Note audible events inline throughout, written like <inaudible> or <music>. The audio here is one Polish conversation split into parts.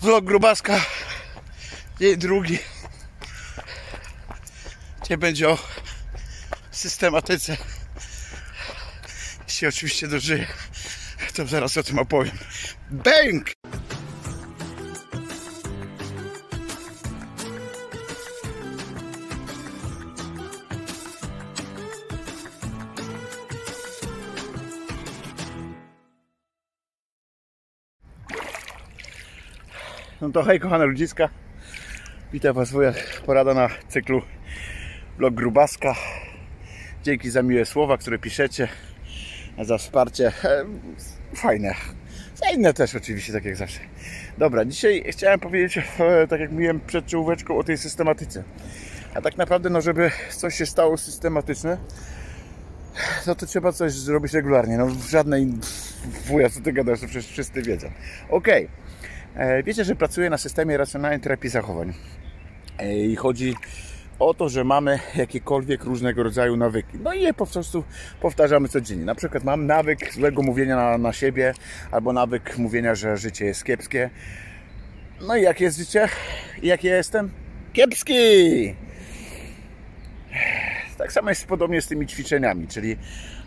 Vlog Grubaska. Dzień drugi. Dzisiaj będzie o systematyce. Jeśli oczywiście dożyję, to zaraz o tym opowiem. Bęk! No to hej kochane ludziska. Witam Was moja porada na cyklu vlog Grubaska. Dzięki za miłe słowa, które piszecie, za wsparcie. Fajne. Za inne też oczywiście, tak jak zawsze. Dobra, dzisiaj chciałem powiedzieć, e, tak jak mówiłem przed czołóweczką, o tej systematyce. A tak naprawdę, no żeby coś się stało systematyczne, no to trzeba coś zrobić regularnie. No żadnej wuja, co ty gadasz, to przecież wszyscy wiedzą. Okej. E, Wiecie, że pracuję na systemie racjonalnej terapii zachowań. E, I chodzi o to, że mamy jakiekolwiek różnego rodzaju nawyki. No i je po prostu powtarzamy codziennie. Na przykład mam nawyk złego mówienia na, na siebie, albo nawyk mówienia, że życie jest kiepskie. No i jak jest życie? Jak ja jestem? Kiepski! Tak samo jest podobnie z tymi ćwiczeniami, czyli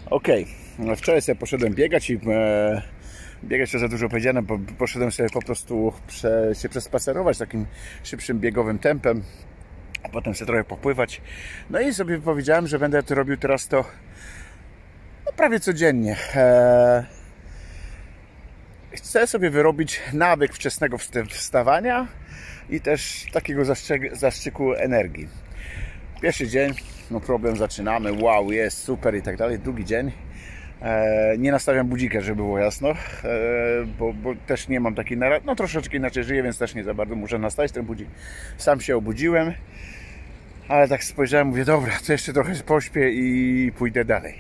okej, okay, wczoraj sobie poszedłem biegać i e, biegać to za dużo powiedziane, bo poszedłem sobie po prostu prze, się przespacerować takim szybszym biegowym tempem, a potem sobie trochę popływać. No i sobie powiedziałem, że będę to robił teraz to no, prawie codziennie. Eee, chcę sobie wyrobić nawyk wczesnego wstawania i też takiego zaszczyku energii. Pierwszy dzień, no problem, zaczynamy, wow, jest super i tak dalej. Drugi dzień, nie nastawiam budzika, żeby było jasno, e, bo, bo, też nie mam takiej, no troszeczkę inaczej żyję, więc też nie za bardzo muszę nastawić ten budzik. Sam się obudziłem, ale tak spojrzałem, mówię, dobra, to jeszcze trochę pośpię i pójdę dalej.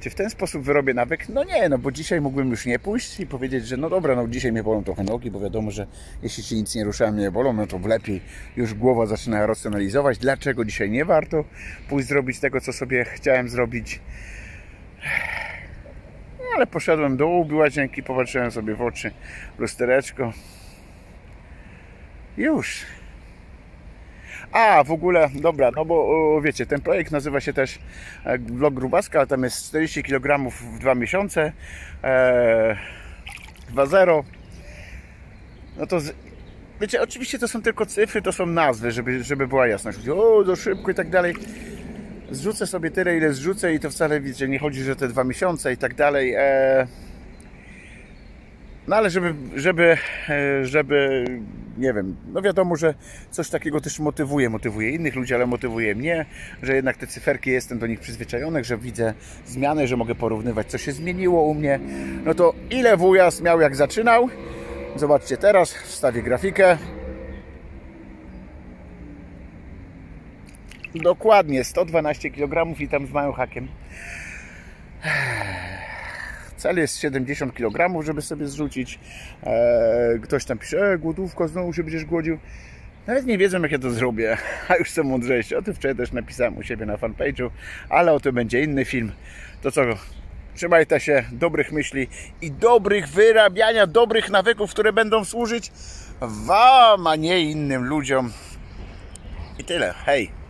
Czy w ten sposób wyrobię nawyk? No nie, no bo dzisiaj mógłbym już nie pójść i powiedzieć, że no dobra, no dzisiaj mnie bolą trochę nogi, bo wiadomo, że jeśli się nic nie ruszałem, nie bolą, no to lepiej już głowa zaczyna racjonalizować, dlaczego dzisiaj nie warto pójść zrobić tego, co sobie chciałem zrobić. Ale poszedłem do łby łazienki, popatrzyłem sobie w oczy, lustereczko. Już. A, w ogóle, dobra, no bo wiecie, ten projekt nazywa się też e, Vlog Grubaska, tam jest 40 kg w dwa miesiące, e, 2.0. No to, z, wiecie, oczywiście to są tylko cyfry, to są nazwy, żeby, żeby była jasność. O, do szybko i tak dalej. Zrzucę sobie tyle, ile zrzucę i to wcale, wiecie, nie chodzi, że te dwa miesiące i tak dalej. E, no ale żeby, żeby, e, żeby, nie wiem, no wiadomo, że coś takiego też motywuje, motywuje innych ludzi, ale motywuje mnie, że jednak te cyferki jestem do nich przyzwyczajony, że widzę zmiany, że mogę porównywać, co się zmieniło u mnie. No to ile wujas miał jak zaczynał? Zobaczcie teraz, wstawię grafikę. Dokładnie 112 kg i tam z małym hakiem. Cel jest 70 kg, żeby sobie zrzucić. Eee, ktoś tam pisze, e, głodówka, znowu się będziesz głodził. Nawet nie wiedzą, jak ja to zrobię, <laughs> a już są mądrzejsi. O tym wczoraj też napisałem u siebie na fanpage'u, ale o tym będzie inny film. To co, trzymajcie się dobrych myśli i dobrych wyrabiania, dobrych nawyków, które będą służyć Wam, a nie innym ludziom. I tyle. Hej!